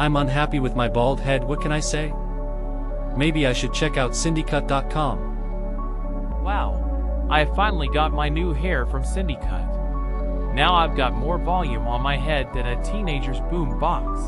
I'm unhappy with my bald head, what can I say? Maybe I should check out cindycut.com. Wow, I finally got my new hair from CindyCut. Now I've got more volume on my head than a teenager's boom box.